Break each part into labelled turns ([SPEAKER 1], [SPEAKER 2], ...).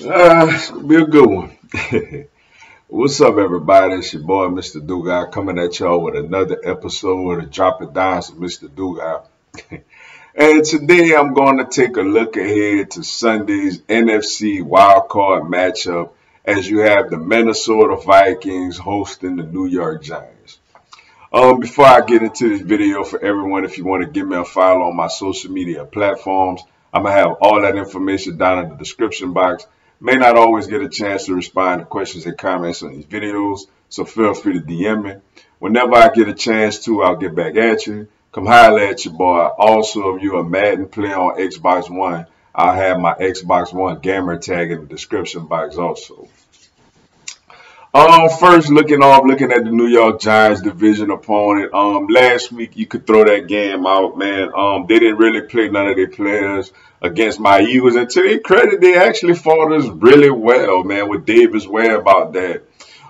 [SPEAKER 1] Uh, it's gonna be a good one. What's up, everybody? It's your boy, Mr. Dugas, coming at y'all with another episode of Drop It Down to Mr. Dugas. and today I'm going to take a look ahead to Sunday's NFC wildcard matchup as you have the Minnesota Vikings hosting the New York Giants. Um, before I get into this video, for everyone, if you want to give me a follow on my social media platforms, I'm going to have all that information down in the description box. May not always get a chance to respond to questions and comments on these videos, so feel free to DM me. Whenever I get a chance to, I'll get back at you. Come holler at your boy. Also, if you're a Madden player on Xbox One, I'll have my Xbox One gamer tag in the description box also. Um, first looking off, looking at the New York Giants division opponent. Um, last week you could throw that game out, man. Um, they didn't really play none of their players against my Eagles. And to their credit, they actually fought us really well, man, with Davis Webb about that.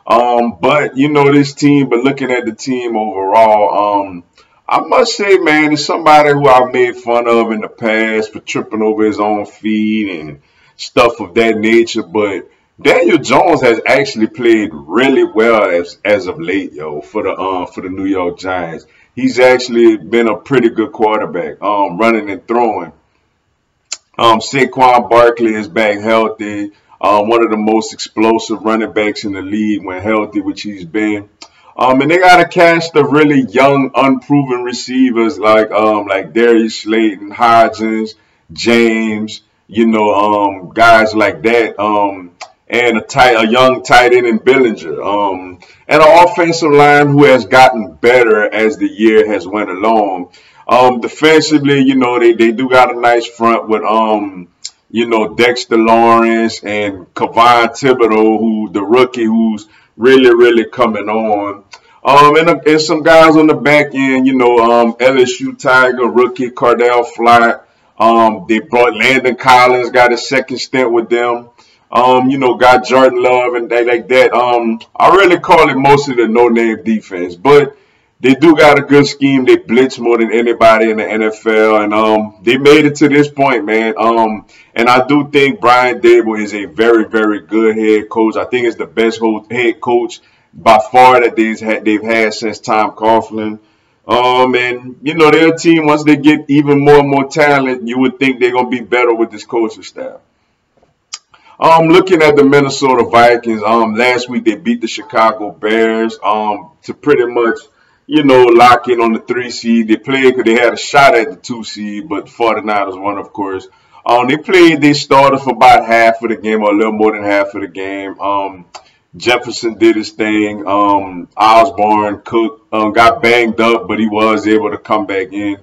[SPEAKER 1] Um, but you know this team, but looking at the team overall, um, I must say, man, it's somebody who I've made fun of in the past for tripping over his own feet and stuff of that nature. But Daniel Jones has actually played really well as as of late, yo, for the um for the New York Giants. He's actually been a pretty good quarterback, um, running and throwing. Um, Saquon Barkley is back healthy. Um, one of the most explosive running backs in the league when healthy, which he's been. Um, and they got a cast of really young, unproven receivers like um, like Darius Slayton, Hodgins, James, you know, um, guys like that. Um, and a tight, a young tight end in Bellinger, Um, and an offensive line who has gotten better as the year has went along. Um, defensively, you know, they, they do got a nice front with, um, you know, Dexter Lawrence and Kayvon Thibodeaux, who the rookie who's really, really coming on. Um, and, and some guys on the back end, you know, um, LSU Tiger, rookie Cor'Dale Flott. Um, they brought Landon Collins, got a second stint with them. Um, you know, got Julian Love and they like that. Um, I really call it mostly the no-name defense, but they do got a good scheme. They blitz more than anybody in the NFL, and um, they made it to this point, man. Um, and I do think Brian Daboll is a very, very good head coach. I think it's the best head coach by far that they've had, they've had since Tom Coughlin. Um, and you know, their team once they get even more and more talent, you would think they're gonna be better with this coaching staff. Um, looking at the Minnesota Vikings, um, last week they beat the Chicago Bears, um, to pretty much, you know, lock in on the three seed. They played because they had a shot at the two seed, but the 49ers won, of course. Um, they played, they started for about half of the game or a little more than half of the game. Um, Jefferson did his thing. Um, Osborne Cook um, got banged up, but he was able to come back in.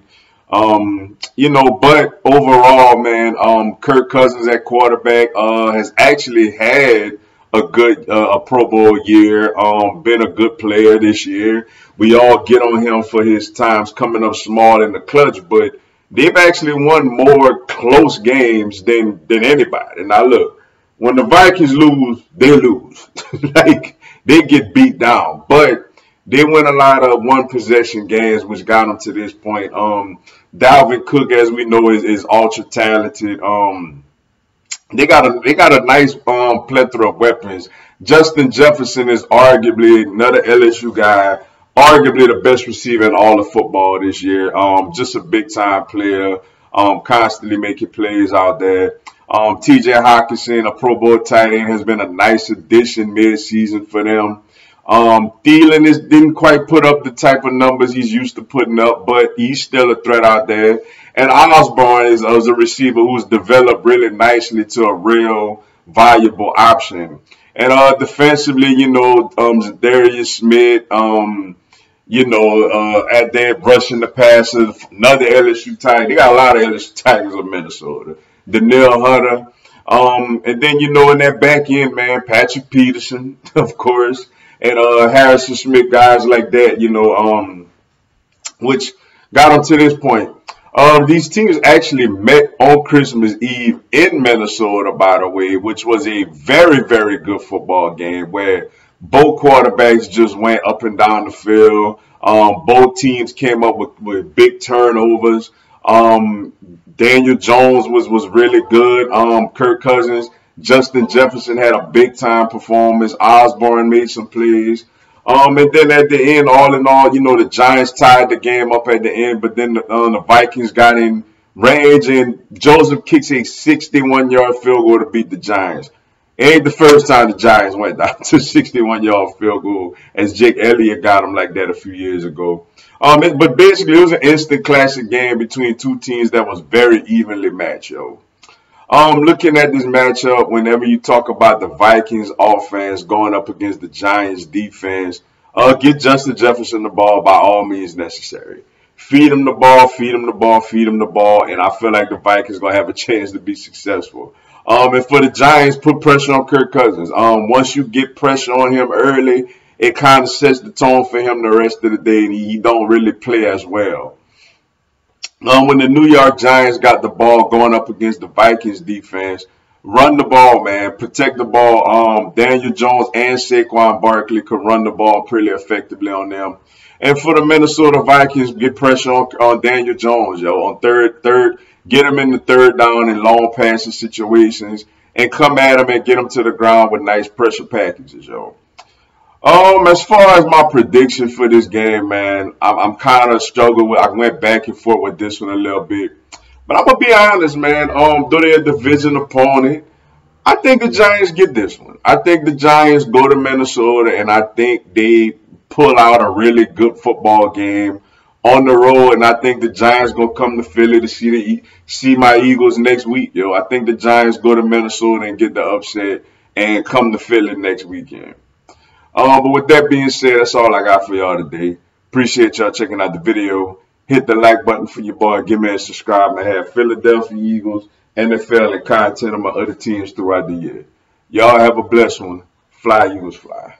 [SPEAKER 1] Um, you know, but overall, man, um, Kirk Cousins at quarterback uh, has actually had a good uh, a Pro Bowl year. Um, been a good player this year. We all get on him for his times coming up small in the clutch, but they've actually won more close games than than anybody. Now look, when the Vikings lose, they lose. like they get beat down, but they win a lot of one possession games, which got them to this point. Um, Dalvin Cook, as we know, is, is ultra talented. Um, they got a they got a nice um, plethora of weapons. Justin Jefferson is arguably another LSU guy, arguably the best receiver in all of football this year. Um, just a big time player, um, constantly making plays out there. Um, TJ Hockenson, a Pro Bowl tight end, has been a nice addition mid-season for them. Um, Thielen is, didn't quite put up the type of numbers he's used to putting up, but he's still a threat out there. And Osborne is, is a receiver who's developed really nicely to a real valuable option. And uh, defensively, you know, um, Darius Smith, um, you know, uh, at there rushing the passes, another LSU tight. They got a lot of LSU Tigers of Minnesota. Danielle Hunter. Um, and then, you know, in that back end, man, Patrick Peterson, of course and uh, Harrison Smith, guys like that, you know, um, which got them to this point. Um, these teams actually met on Christmas Eve in Minnesota, by the way, which was a very, very good football game where both quarterbacks just went up and down the field. Um, both teams came up with, with big turnovers. Um, Daniel Jones was was really good. Um, Kirk Cousins Justin Jefferson had a big time performance. Osborne made some plays. Um, and then at the end, all in all, you know, the Giants tied the game up at the end, but then the, uh, the Vikings got in range and Joseph kicks a 61 yard field goal to beat the Giants. Ain't the first time the Giants went down to 61 yard field goal as Jake Elliott got them like that a few years ago. Um, it, but basically, it was an instant classic game between two teams that was very evenly matched, yo. Um, looking at this matchup, whenever you talk about the Vikings offense going up against the Giants defense, uh, get Justin Jefferson the ball by all means necessary. Feed him the ball, feed him the ball, feed him the ball, and I feel like the Vikings gonna have a chance to be successful. Um, and for the Giants, put pressure on Kirk Cousins. Um, once you get pressure on him early, it kind of sets the tone for him the rest of the day, and he, he don't really play as well. Um, when the New York Giants got the ball going up against the Vikings defense, run the ball, man. Protect the ball. Um, Daniel Jones and Saquon Barkley could run the ball pretty effectively on them. And for the Minnesota Vikings, get pressure on, on Daniel Jones, yo, on third, third, get him in the third down and long passing situations, and come at him and get him to the ground with nice pressure packages, yo. Um, as far as my prediction for this game, man, I'm, I'm kind of struggling with. I went back and forth with this one a little bit, but I'm gonna be honest, man. Um, though they're a division opponent, I think the Giants get this one. I think the Giants go to Minnesota, and I think they pull out a really good football game on the road. And I think the Giants gonna come to Philly to see the see my Eagles next week, yo. I think the Giants go to Minnesota and get the upset and come to Philly next weekend. Um, but with that being said, that's all I got for y'all today. Appreciate y'all checking out the video. Hit the like button for your boy. Give me a subscribe. I have Philadelphia Eagles, NFL, and content of my other teams throughout the year. Y'all have a blessed one. Fly, Eagles, fly.